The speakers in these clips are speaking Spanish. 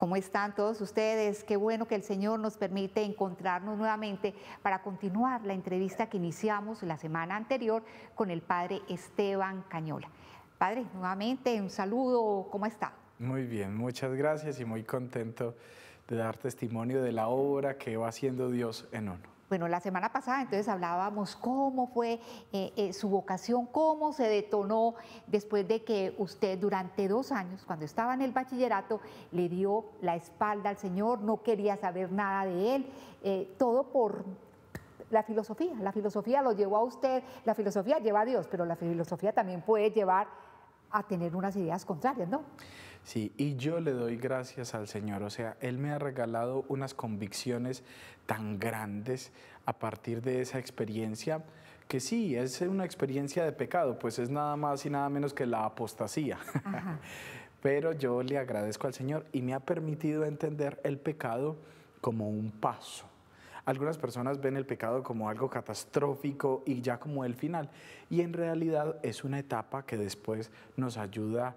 ¿Cómo están todos ustedes? Qué bueno que el Señor nos permite encontrarnos nuevamente para continuar la entrevista que iniciamos la semana anterior con el Padre Esteban Cañola. Padre, nuevamente un saludo, ¿cómo está? Muy bien, muchas gracias y muy contento de dar testimonio de la obra que va haciendo Dios en uno. Bueno, la semana pasada entonces hablábamos cómo fue eh, eh, su vocación, cómo se detonó después de que usted durante dos años, cuando estaba en el bachillerato, le dio la espalda al Señor, no quería saber nada de Él, eh, todo por la filosofía. La filosofía lo llevó a usted, la filosofía lleva a Dios, pero la filosofía también puede llevar a tener unas ideas contrarias, ¿no? Sí, y yo le doy gracias al Señor, o sea, Él me ha regalado unas convicciones tan grandes a partir de esa experiencia, que sí, es una experiencia de pecado, pues es nada más y nada menos que la apostasía. Pero yo le agradezco al Señor y me ha permitido entender el pecado como un paso. Algunas personas ven el pecado como algo catastrófico y ya como el final. Y en realidad es una etapa que después nos ayuda a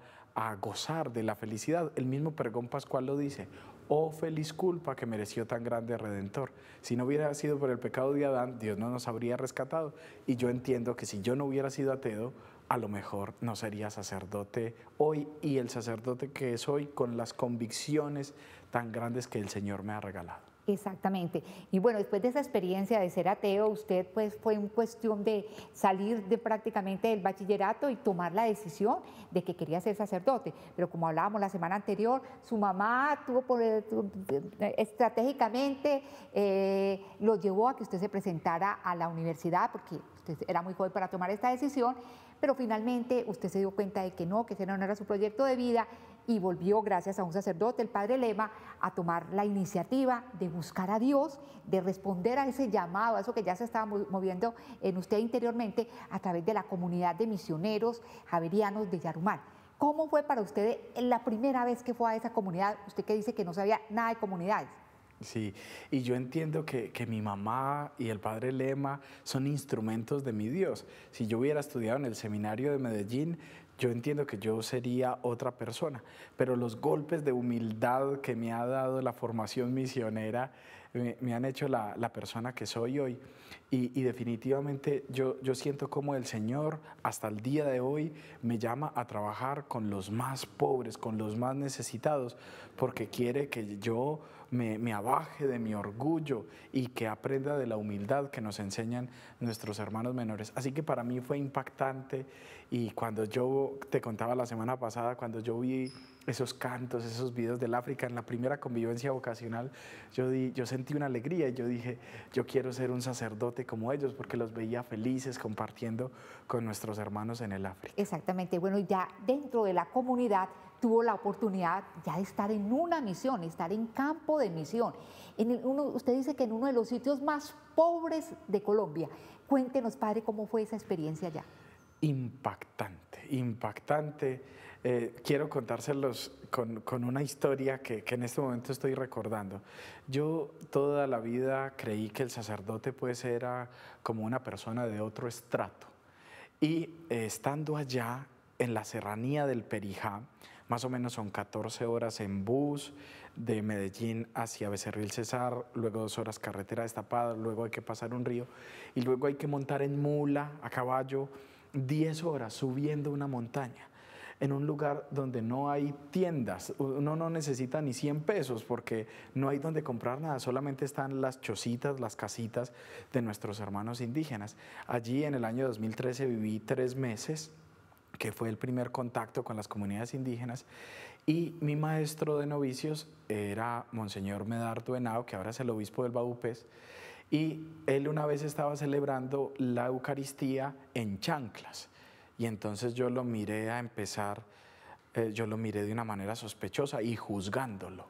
gozar de la felicidad. El mismo pregón pascual lo dice, oh feliz culpa que mereció tan grande redentor. Si no hubiera sido por el pecado de Adán, Dios no nos habría rescatado. Y yo entiendo que si yo no hubiera sido ateo, a lo mejor no sería sacerdote hoy y el sacerdote que soy con las convicciones tan grandes que el Señor me ha regalado. Exactamente. Y bueno, después de esa experiencia de ser ateo, usted pues fue en cuestión de salir de prácticamente del bachillerato y tomar la decisión de que quería ser sacerdote. Pero como hablábamos la semana anterior, su mamá tuvo por, eh, estratégicamente eh, lo llevó a que usted se presentara a la universidad porque usted era muy joven para tomar esta decisión, pero finalmente usted se dio cuenta de que no, que ese no era su proyecto de vida y volvió, gracias a un sacerdote, el padre Lema, a tomar la iniciativa de buscar a Dios, de responder a ese llamado, a eso que ya se estaba moviendo en usted interiormente a través de la comunidad de misioneros javerianos de Yarumal. ¿Cómo fue para usted la primera vez que fue a esa comunidad? Usted que dice que no sabía nada de comunidades. Sí, y yo entiendo que, que, mi mamá y el padre Lema son instrumentos de mi Dios. Si yo hubiera estudiado en el seminario de Medellín, yo entiendo que yo sería otra persona, pero los golpes de humildad que me ha dado la formación misionera me, han hecho la, persona que soy hoy. Y, definitivamente yo, yo siento como el Señor hasta el día de hoy me llama a trabajar con los más pobres, con los más necesitados, porque quiere que yo me, abaje de mi orgullo y que aprenda de la humildad que nos enseñan nuestros hermanos menores. Así que para mí fue impactante y cuando yo te contaba la semana pasada, cuando yo vi esos cantos, esos videos del África en la primera convivencia vocacional, yo, di, yo sentí una alegría y yo dije, yo quiero ser un sacerdote como ellos porque los veía felices compartiendo con nuestros hermanos en el África. Exactamente, bueno, ya dentro de la comunidad tuvo la oportunidad ya de estar en una misión, estar en campo de misión. En uno, usted dice que en uno de los sitios más pobres de Colombia. Cuéntenos, padre, cómo fue esa experiencia allá. Impactante, impactante eh, quiero contárselos con, una historia que, en este momento estoy recordando. Yo toda la vida creí que el sacerdote pues era como una persona de otro estrato. Y eh, estando allá en la serranía del Perijá, más o menos son 14 horas en bus de Medellín hacia Becerril Cesar, luego dos horas carretera destapada, luego hay que pasar un río y luego hay que montar en mula, a caballo, 10 horas subiendo una montaña en un lugar donde no hay tiendas. Uno no necesita ni 100 pesos porque no hay donde comprar nada, solamente están las chocitas, las casitas de nuestros hermanos indígenas. Allí en el año 2013 viví tres meses que fue el primer contacto con las comunidades indígenas, y mi maestro de novicios era Monseñor Medardo Henao, que ahora es el obispo del Baupés, y él una vez estaba celebrando la Eucaristía en chanclas. Y entonces yo lo miré a empezar, eh, yo lo miré de una manera sospechosa y juzgándolo.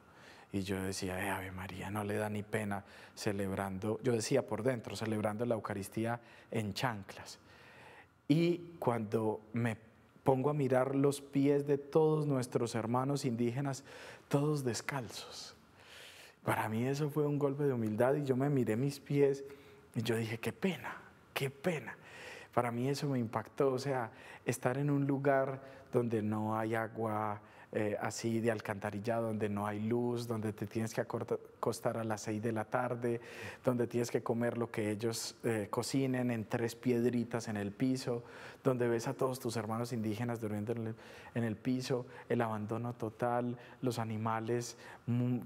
Y yo decía, eh, Ave María, no le da ni pena celebrando, yo decía por dentro, celebrando la Eucaristía en chanclas. Y cuando me pongo a mirar los pies de todos nuestros hermanos indígenas, todos descalzos. Para mí eso fue un golpe de humildad y yo me miré mis pies y yo dije, qué pena, qué pena. Para mí eso me impactó, o sea, estar en un lugar donde no hay agua eh, así de alcantarillado, donde no hay luz, donde te tienes que acostar a las seis de la tarde, donde tienes que comer lo que ellos eh, cocinen en tres piedritas en el piso, donde ves a todos tus hermanos indígenas durmiendo en el, piso, el abandono total, los animales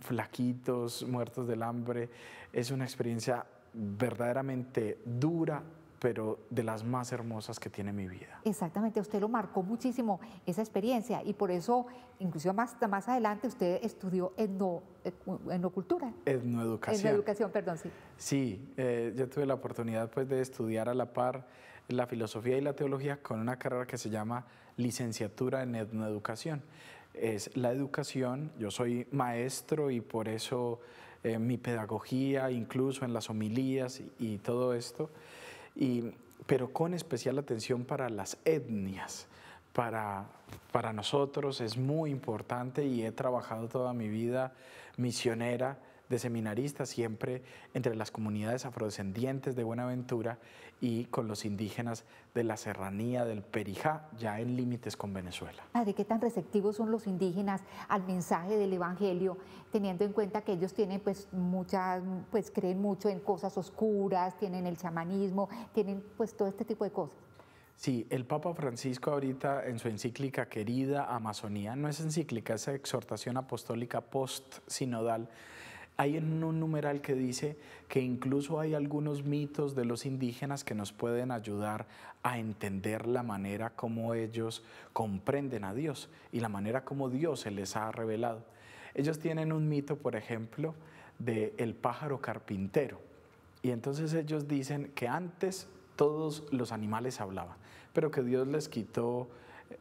flaquitos, muertos del hambre. Es una experiencia verdaderamente dura, pero de las más hermosas que tiene mi vida. Exactamente, usted lo marcó muchísimo esa experiencia y por eso, incluso más, más adelante, usted estudió etno, eh, etnocultura. Etnoeducación. Etnoeducación, perdón, sí. Sí, eh, yo tuve la oportunidad pues, de estudiar a la par la filosofía y la teología con una carrera que se llama licenciatura en etnoeducación. Es la educación, yo soy maestro y por eso eh, mi pedagogía, incluso en las homilías y todo esto, pero con especial atención para las etnias. Para, para nosotros es muy importante y he trabajado toda mi vida misionera de seminarista siempre entre las comunidades afrodescendientes de Buenaventura y con los indígenas de la serranía del Perijá, ya en límites con Venezuela. ¿De qué tan receptivos son los indígenas al mensaje del Evangelio, teniendo en cuenta que ellos tienen pues muchas, pues creen mucho en cosas oscuras, tienen el chamanismo, tienen pues todo este tipo de cosas? Sí, el Papa Francisco ahorita en su encíclica querida Amazonía, no es encíclica, es exhortación apostólica post-sinodal, hay un numeral que dice que incluso hay algunos mitos de los indígenas que nos pueden ayudar a entender la manera como ellos comprenden a Dios y la manera como Dios se les ha revelado. Ellos tienen un mito, por ejemplo, de el pájaro carpintero. Y entonces ellos dicen que antes todos los animales hablaban, pero que Dios les quitó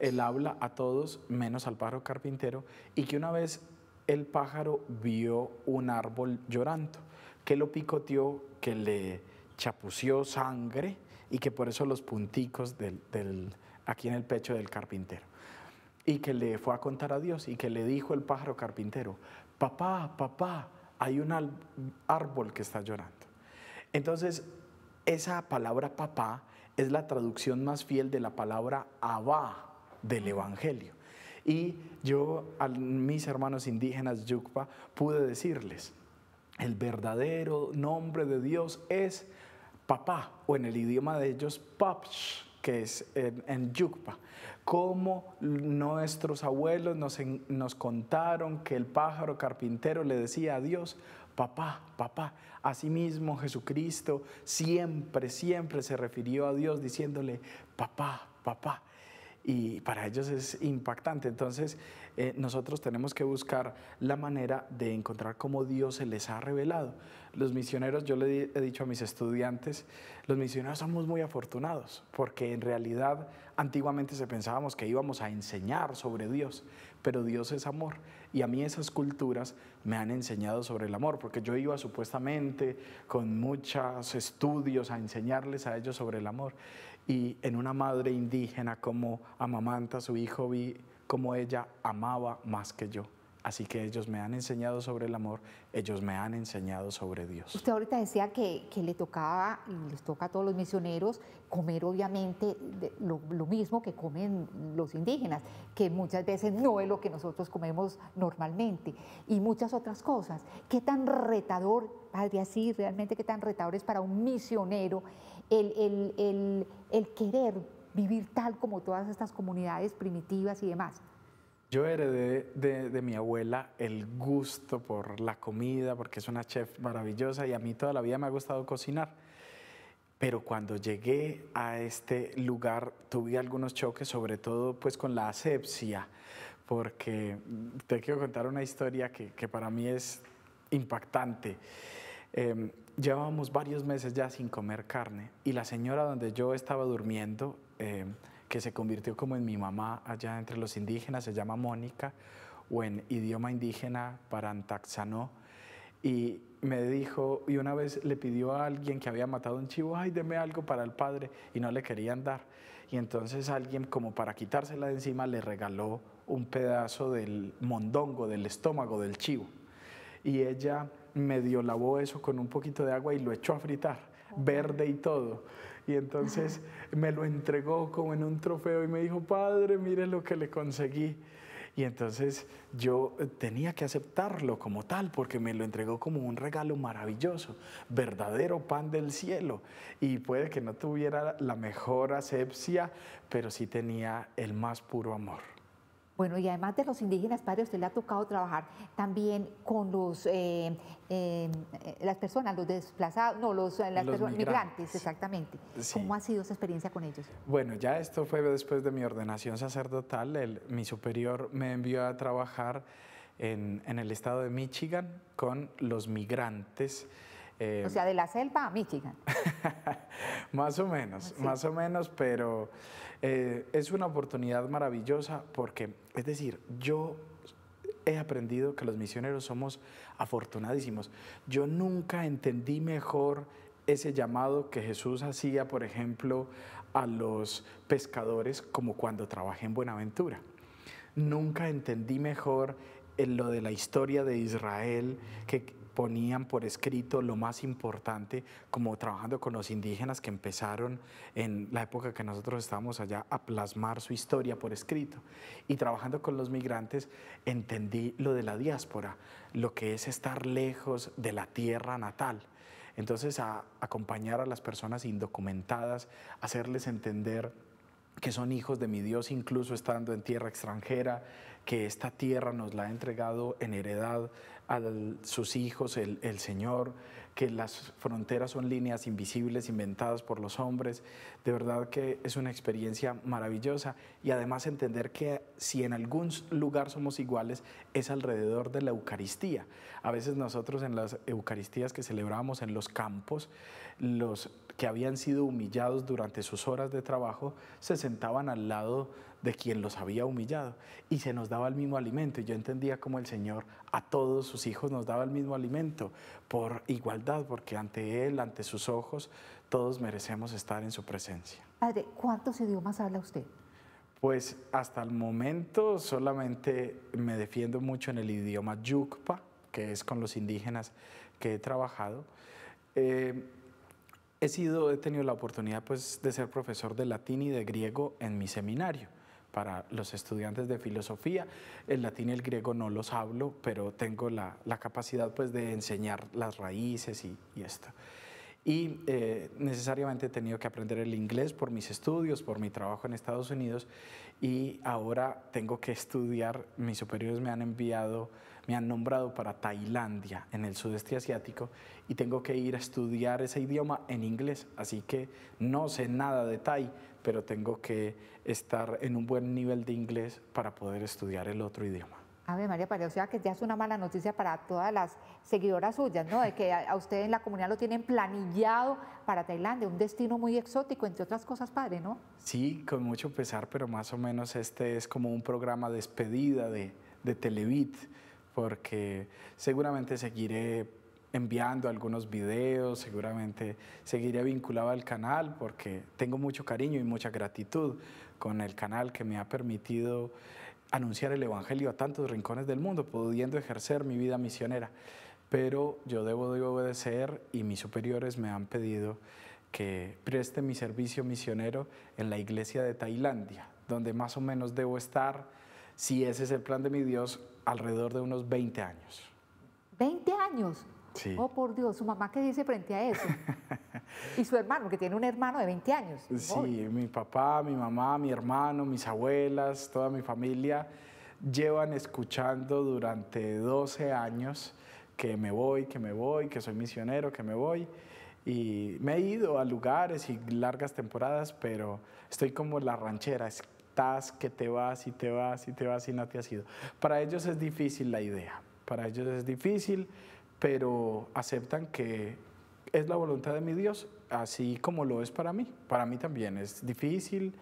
el habla a todos menos al pájaro carpintero y que una vez el pájaro vio un árbol llorando, que lo picoteó, que le chapució sangre y que por eso los punticos del, aquí en el pecho del carpintero. Y que le fue a contar a Dios y que le dijo el pájaro carpintero, papá, papá, hay un árbol que está llorando. Entonces, esa palabra papá es la traducción más fiel de la palabra abba del Evangelio. Y yo a mis hermanos indígenas Yukpa pude decirles, el verdadero nombre de Dios es papá, o en el idioma de ellos, papsh, que es en, Yukpa. Como nuestros abuelos nos, nos contaron que el pájaro carpintero le decía a Dios, papá, papá. Asimismo Jesucristo siempre, siempre se refirió a Dios diciéndole, papá, papá y para ellos es impactante. Entonces, eh, nosotros tenemos que buscar la manera de encontrar cómo Dios se les ha revelado. Los misioneros, yo le he dicho a mis estudiantes, los misioneros somos muy afortunados, porque en realidad antiguamente se pensábamos que íbamos a enseñar sobre Dios, pero Dios es amor. Y a mí esas culturas me han enseñado sobre el amor, porque yo iba supuestamente con muchos estudios a enseñarles a ellos sobre el amor y en una madre indígena como amamanta su hijo vi como ella amaba más que yo. Así que ellos me han enseñado sobre el amor, ellos me han enseñado sobre Dios. Usted ahorita decía que, que le tocaba, y les toca a todos los misioneros, comer obviamente lo, lo, mismo que comen los indígenas, que muchas veces no es lo que nosotros comemos normalmente, y muchas otras cosas. ¿Qué tan retador, padre, así realmente qué tan retador es para un misionero el, querer vivir tal como todas estas comunidades primitivas y demás. Yo heredé de, mi abuela el gusto por la comida, porque es una chef maravillosa y a mí toda la vida me ha gustado cocinar. Pero cuando llegué a este lugar tuve algunos choques, sobre todo pues con la asepsia, porque te quiero contar una historia que, para mí es impactante. Em, llevábamos varios meses ya sin comer carne y la señora donde yo estaba durmiendo, em, que se convirtió como en mi mamá allá entre los indígenas, se llama Mónica, o en idioma indígena Parantaxanó, y me dijo, y una vez le pidió a alguien que había matado un chivo, ay, deme algo para el padre, y no le querían dar. Y entonces alguien, como para quitársela de encima, le regaló un pedazo del mondongo, del estómago del chivo. Y ella medio lavó eso con un poquito de agua y lo echó a fritar, verde y todo. Y entonces me lo entregó como en un trofeo y me dijo, padre, mire lo que le conseguí. Y entonces yo eh, tenía que aceptarlo como tal, porque me lo entregó como un regalo maravilloso, verdadero pan del cielo. Y puede que no tuviera la mejor asepsia, pero sí tenía el más puro amor. Bueno, y además de los indígenas, padre, usted le ha tocado trabajar también con los eh, eh, las personas, los desplazados, no, los, las personas, migrantes. exactamente. ¿Cómo ha sido esa experiencia con ellos? Bueno, ya esto fue después de mi ordenación sacerdotal. mi superior me envió a trabajar en, en, el estado de Michigan con los migrantes. Eh, o sea, de la selva a Michigan. más o menos, más o menos, pero eh, es una oportunidad maravillosa porque, es decir, yo he aprendido que los misioneros somos afortunadísimos. Yo nunca entendí mejor ese llamado que Jesús hacía, por ejemplo, a los pescadores como cuando trabajé en Buenaventura. Nunca entendí mejor en lo de la historia de Israel, que ponían por escrito lo más importante, como trabajando con los indígenas que empezaron en la época que nosotros estábamos allá a plasmar su historia por escrito. Y trabajando con los migrantes entendí lo de la diáspora, lo que es estar lejos de la tierra natal. Entonces, a acompañar a las personas indocumentadas, hacerles entender que son hijos de mi Dios incluso estando en tierra extranjera, que esta tierra nos la ha entregado en heredad a sus hijos el, el, Señor, que las fronteras son líneas invisibles inventadas por los hombres. De verdad que es una experiencia maravillosa y además entender que si en algún lugar somos iguales es alrededor de la Eucaristía. A veces nosotros en las Eucaristías que celebramos en los campos, los que habían sido humillados durante sus horas de trabajo se sentaban al lado de quien los había humillado y se nos daba el mismo alimento. Y yo entendía como el Señor a todos sus hijos nos daba el mismo alimento por igualdad, porque ante Él, ante sus ojos, todos merecemos estar en su presencia. Padre, ¿cuántos idiomas habla usted? Pues hasta el momento solamente me defiendo mucho en el idioma yukpa, que es con los indígenas que he trabajado. Eh, he sido, he tenido la oportunidad pues, de ser profesor de latín y de griego en mi seminario para los estudiantes de filosofía. El latín y el griego no los hablo, pero tengo la, capacidad pues, de enseñar las raíces y, esto. Y eh, necesariamente he tenido que aprender el inglés por mis estudios, por mi trabajo en Estados Unidos y ahora tengo que estudiar, mis superiores me han enviado, me han nombrado para Tailandia, en el sudeste asiático, y tengo que ir a estudiar ese idioma en inglés, así que no sé nada de Thai, pero tengo que estar en un buen nivel de inglés para poder estudiar el otro idioma. A ver, María Pareja, o sea que ya es una mala noticia para todas las seguidoras suyas, ¿no? De que a usted en la comunidad lo tienen planillado para Tailandia, un destino muy exótico, entre otras cosas, padre, ¿no? Sí, con mucho pesar, pero más o menos este es como un programa despedida de, de Televit, porque seguramente seguiré enviando algunos videos, seguramente seguiré vinculado al canal porque tengo mucho cariño y mucha gratitud con el canal que me ha permitido anunciar el Evangelio a tantos rincones del mundo, pudiendo ejercer mi vida misionera. Pero yo debo de obedecer y mis superiores me han pedido que preste mi servicio misionero en la iglesia de Tailandia, donde más o menos debo estar, si ese es el plan de mi Dios, alrededor de unos 20 años. 20 años. Oh, por Dios, ¿su mamá qué dice frente a eso? y su hermano, que tiene un hermano de 20 años. Sí, mi papá, mi mamá, mi hermano, mis abuelas, toda mi familia llevan escuchando durante 12 años que me voy, que me voy, que soy misionero, que me voy. Y me he ido a lugares y largas temporadas, pero estoy como la ranchera, estás que te vas y te vas y te vas y no te has ido. Para ellos es difícil la idea, para ellos es difícil pero aceptan que es la voluntad de mi Dios, así como lo es para mí. Para mí también es difícil,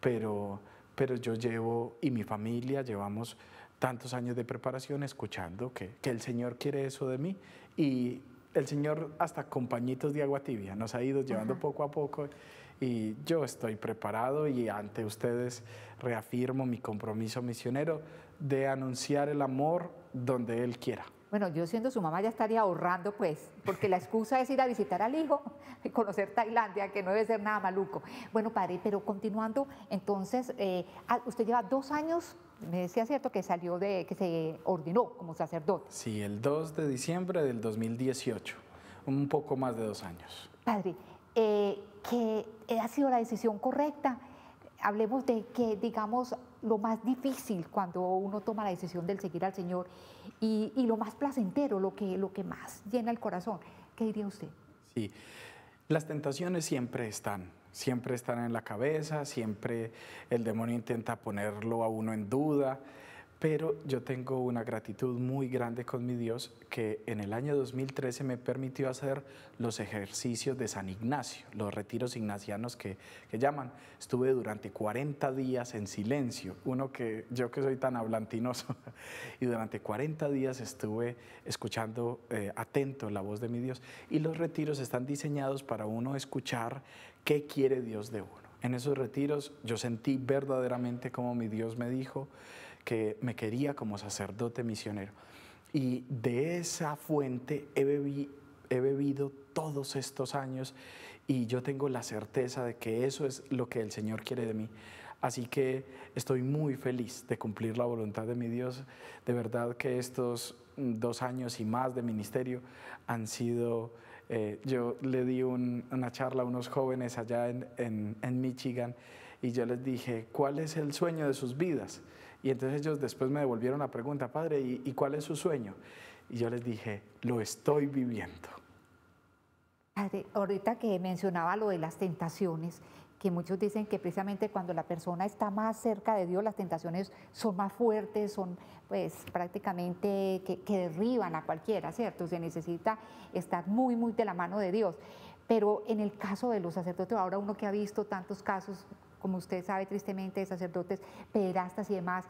pero, pero yo llevo y mi familia llevamos tantos años de preparación escuchando que, que el Señor quiere eso de mí y el Señor hasta compañitos de agua tibia nos ha ido llevando poco a poco y yo estoy preparado y ante ustedes reafirmo mi compromiso misionero de anunciar el amor donde Él quiera. Bueno, yo siendo su mamá ya estaría ahorrando, pues, porque la excusa es ir a visitar al hijo conocer Tailandia, que no debe ser nada maluco. Bueno, padre, pero continuando, entonces, eh, ah, usted lleva dos años me decía cierto que salió de, que se ordenó como sacerdote. Sí, el 2 de diciembre del 2018, un poco más de dos años. Padre, eh, que ha sido la decisión correcta. Hablemos de que, digamos, lo más difícil cuando uno toma la decisión del seguir al Señor y, y lo más placentero, lo que, lo que más llena el corazón. ¿Qué diría usted? Sí, las tentaciones siempre están, siempre están en la cabeza, siempre el demonio intenta ponerlo a uno en duda, pero yo tengo una gratitud muy grande con mi Dios que en el año 2013 me permitió hacer los ejercicios de San Ignacio, los retiros ignacianos que, que llaman. Estuve durante 40 días en silencio, uno que yo que soy tan hablantinoso, y durante 40 días estuve escuchando eh, atento la voz de mi Dios. Y los retiros están diseñados para uno escuchar qué quiere Dios de uno. En esos retiros yo sentí verdaderamente como mi Dios me dijo, que me quería como sacerdote misionero. Y de esa fuente he, he bebido todos estos años y yo tengo la certeza de que eso es lo que el Señor quiere de mí. Así que estoy muy feliz de cumplir la voluntad de mi Dios. De verdad que estos dos años y más de ministerio han sido... Eh, yo le di una charla a unos jóvenes allá en, en, en Michigan y yo les dije, ¿cuál es el sueño de sus vidas? Y entonces ellos después me devolvieron la pregunta, padre, ¿y, cuál es su sueño? Y yo les dije, lo estoy viviendo. Padre, ahorita que mencionaba lo de las tentaciones, que muchos dicen que precisamente cuando la persona está más cerca de Dios, las tentaciones son más fuertes, son pues prácticamente que, que, derriban a cualquiera, ¿cierto? Se necesita estar muy, muy de la mano de Dios. Pero en el caso de los sacerdotes, ahora uno que ha visto tantos casos, como usted sabe tristemente, de sacerdotes pederastas y demás,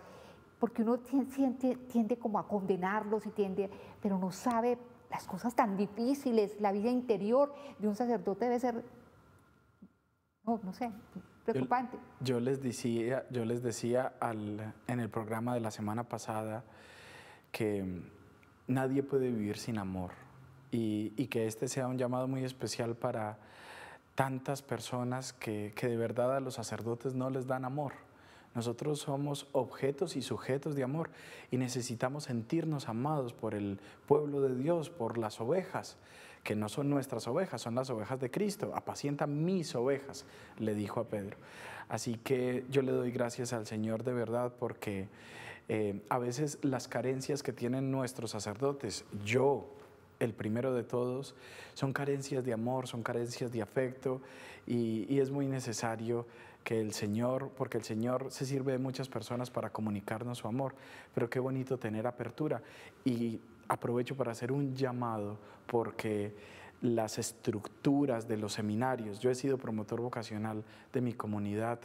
porque uno tiende, tiende como a condenarlos y tiende, pero no sabe las cosas tan difíciles, la vida interior de un sacerdote debe ser, no, no sé, preocupante. Yo, les decía, yo les decía al, en el programa de la semana pasada que nadie puede vivir sin amor y, y que este sea un llamado muy especial para tantas personas que, de verdad a los sacerdotes no les dan amor. Nosotros somos objetos y sujetos de amor y necesitamos sentirnos amados por el pueblo de Dios, por las ovejas, que no son nuestras ovejas, son las ovejas de Cristo. Apacienta mis ovejas, le dijo a Pedro. Así que yo le doy gracias al Señor de verdad porque eh, a veces las carencias que tienen nuestros sacerdotes, yo el primero de todos, son carencias de amor, son carencias de afecto y, es muy necesario que el Señor, porque el Señor se sirve de muchas personas para comunicarnos su amor, pero qué bonito tener apertura. Y aprovecho para hacer un llamado porque las estructuras de los seminarios, yo he sido promotor vocacional de mi comunidad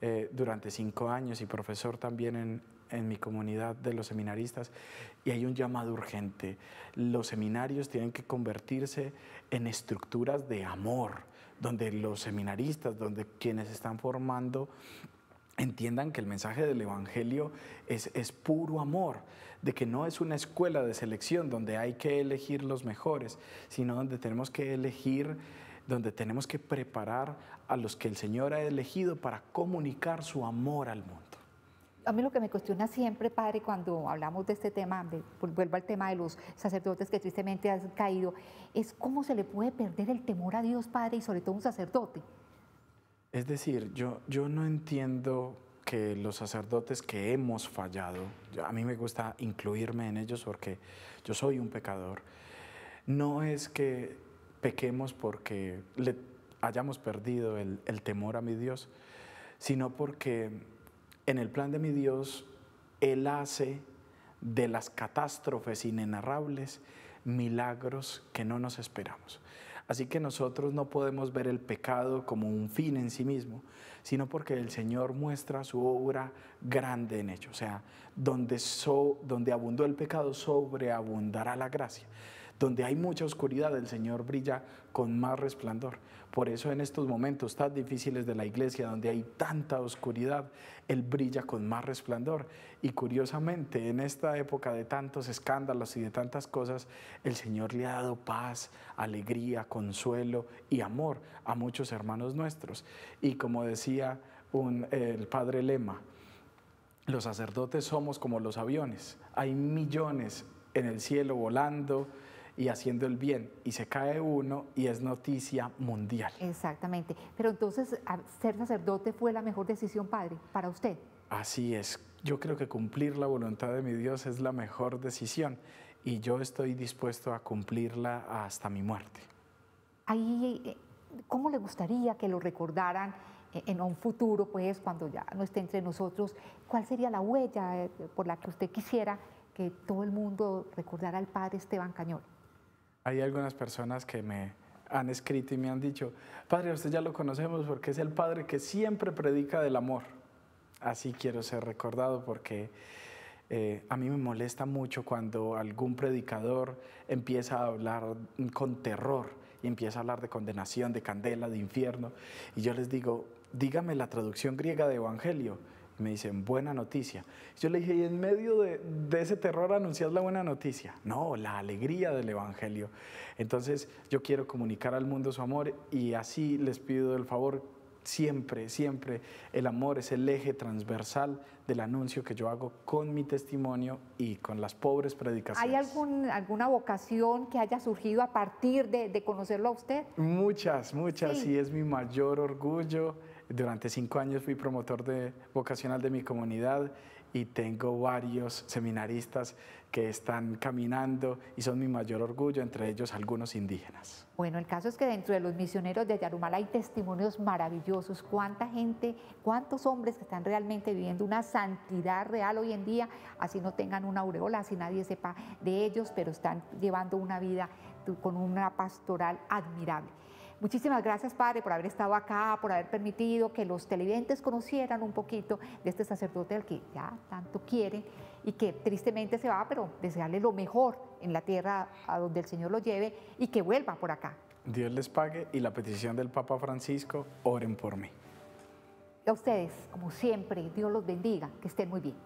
eh, durante cinco años y profesor también en, en mi comunidad de los seminaristas y hay un llamado urgente. Los seminarios tienen que convertirse en estructuras de amor, donde los seminaristas, donde quienes están formando entiendan que el mensaje del Evangelio es, es, puro amor, de que no es una escuela de selección donde hay que elegir los mejores, sino donde tenemos que elegir, donde tenemos que preparar a los que el Señor ha elegido para comunicar su amor al mundo a mí lo que me cuestiona siempre, padre, cuando hablamos de este tema, vuelvo al tema de los sacerdotes que tristemente han caído, es cómo se le puede perder el temor a Dios, padre, y sobre todo un sacerdote. Es decir, yo, yo no entiendo que los sacerdotes que hemos fallado, a mí me gusta incluirme en ellos porque yo soy un pecador, no es que pequemos porque hayamos perdido el, el temor a mi Dios, sino porque en el plan de mi Dios, Él hace de las catástrofes inenarrables milagros que no nos esperamos. Así que nosotros no podemos ver el pecado como un fin en sí mismo, sino porque el Señor muestra su obra grande en ello. O sea, donde, donde abundó el pecado, sobreabundará la gracia. Donde hay mucha oscuridad, el Señor brilla con más resplandor. Por eso en estos momentos tan difíciles de la iglesia, donde hay tanta oscuridad, Él brilla con más resplandor. Y curiosamente, en esta época de tantos escándalos y de tantas cosas, el Señor le ha dado paz, alegría, consuelo y amor a muchos hermanos nuestros. Y como decía el padre Lema, los sacerdotes somos como los aviones. Hay millones en el cielo volando y haciendo el bien y se cae uno y es noticia mundial. Exactamente. Pero entonces, ser sacerdote fue la mejor decisión, padre, para usted. Así es. Yo creo que cumplir la voluntad de mi Dios es la mejor decisión y yo estoy dispuesto a cumplirla hasta mi muerte. Ahí, eh, ¿cómo le gustaría que lo recordaran en un futuro, pues, cuando ya no esté entre nosotros? ¿Cuál sería la huella eh, por la que usted quisiera que todo el mundo recordara al padre Esteban Cañón? Hay algunas personas que me han escrito y me han dicho, padre, usted ya lo conocemos porque es el padre que siempre predica del amor. Así quiero ser recordado porque eh, a mí me molesta mucho cuando algún predicador empieza a hablar con terror y empieza a hablar de condenación, de candela, de infierno. Y yo les digo, dígame la traducción griega de evangelio me dicen, buena noticia. Yo le dije, y en medio de, ese terror anuncias la buena noticia. No, la alegría del Evangelio. Entonces yo quiero comunicar al mundo su amor y así les pido el favor siempre, siempre. El amor es el eje transversal del anuncio que yo hago con mi testimonio y con las pobres predicaciones. ¿Hay algún, alguna vocación que haya surgido a partir de, conocerlo a usted? Muchas, muchas, y es mi mayor orgullo durante cinco años fui promotor de, vocacional de mi comunidad y tengo varios seminaristas que están caminando y son mi mayor orgullo, entre ellos algunos indígenas. Bueno, el caso es que dentro de los misioneros de Yarumal hay testimonios maravillosos. ¿Cuánta gente, cuántos hombres que están realmente viviendo una santidad real hoy en día, así no tengan una aureola, así nadie sepa de ellos, pero están llevando una vida con una pastoral admirable? Muchísimas gracias, Padre, por haber estado acá, por haber permitido que los televidentes conocieran un poquito de este sacerdote al que ya tanto quieren y que tristemente se va, pero desearle lo mejor en la tierra a donde el Señor lo lleve y que vuelva por acá. Dios les pague y la petición del Papa Francisco, oren por mí. A ustedes, como siempre, Dios los bendiga, que estén muy bien.